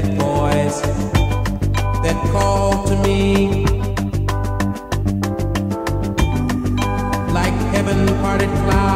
that voice that called to me. Like heaven parted clouds.